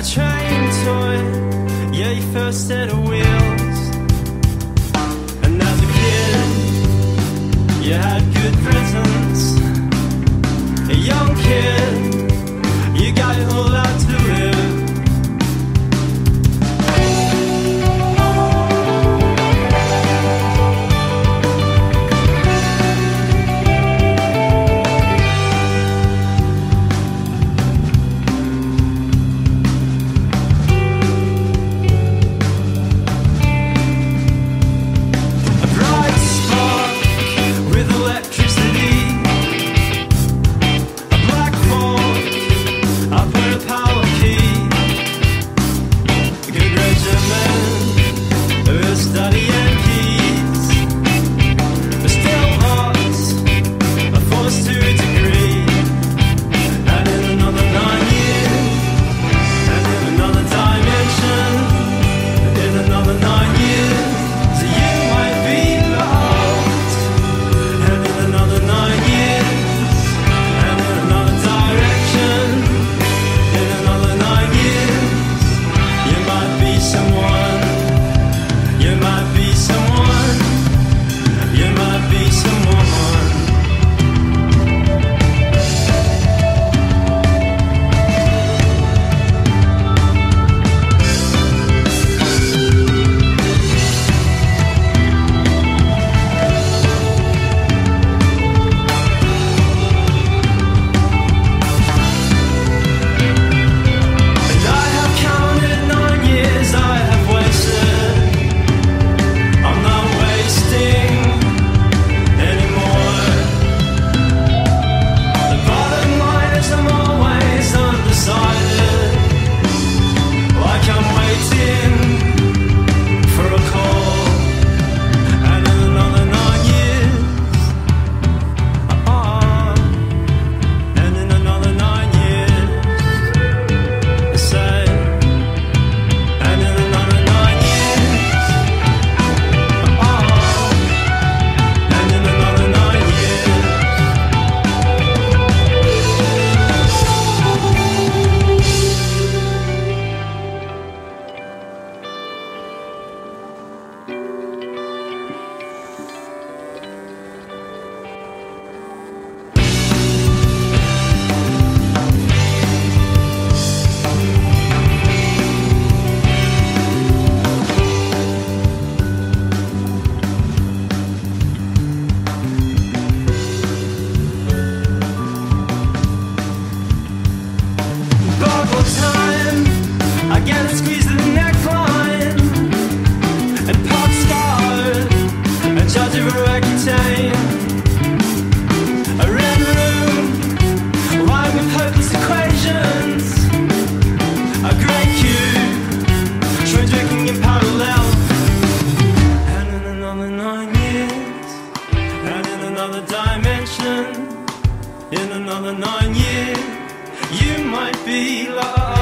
a train toy. Yeah, your first set of wheels. And as a kid, you had good presents. another dimension, in another nine years, you might be like.